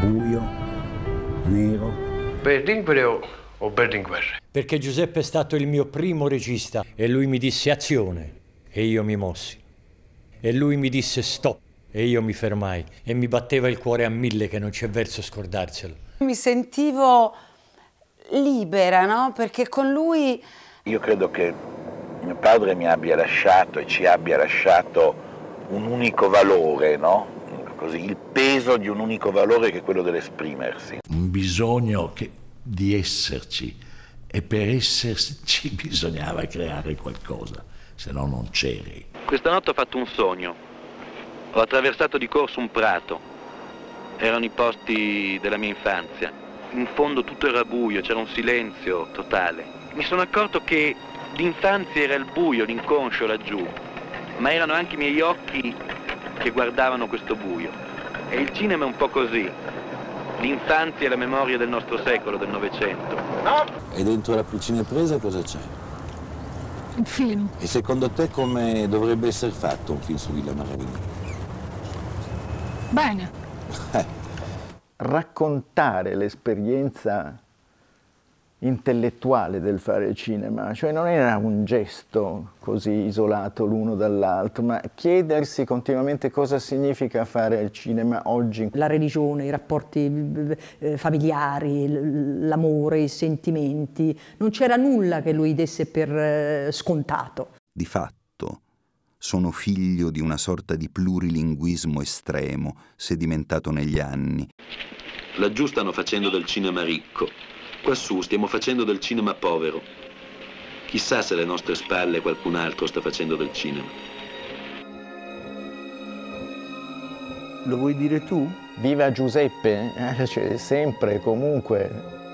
buio, nero. Berlinguer o Berlinguer? Perché Giuseppe è stato il mio primo regista e lui mi disse azione e io mi mossi. E lui mi disse stop e io mi fermai e mi batteva il cuore a mille che non c'è verso scordarselo. Mi sentivo libera, no? Perché con lui... Io credo che mio padre mi abbia lasciato e ci abbia lasciato un unico valore, no? Così, il peso di un unico valore che è quello dell'esprimersi. Un bisogno che, di esserci e per esserci bisognava creare qualcosa, se no non c'eri. Questa notte ho fatto un sogno. Ho attraversato di corso un prato. Erano i posti della mia infanzia. In fondo tutto era buio, c'era un silenzio totale. Mi sono accorto che l'infanzia era il buio, l'inconscio laggiù, ma erano anche i miei occhi che guardavano questo buio. E il cinema è un po' così. L'infanzia è la memoria del nostro secolo, del Novecento. E dentro la Pulcine Presa cosa c'è? Un film. E secondo te come dovrebbe essere fatto un film su Villa Marini? Bene. Eh. Raccontare l'esperienza intellettuale del fare cinema, cioè non era un gesto così isolato l'uno dall'altro, ma chiedersi continuamente cosa significa fare il cinema oggi. La religione, i rapporti eh, familiari, l'amore, i sentimenti, non c'era nulla che lui desse per eh, scontato. Di fatto sono figlio di una sorta di plurilinguismo estremo sedimentato negli anni. Laggiù stanno facendo del cinema ricco, quassù stiamo facendo del cinema povero. Chissà se alle nostre spalle qualcun altro sta facendo del cinema. Lo vuoi dire tu? Viva Giuseppe, eh, cioè, sempre, comunque.